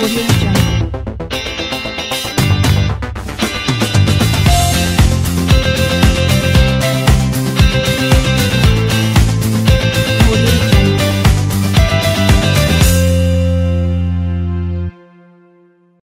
我就是想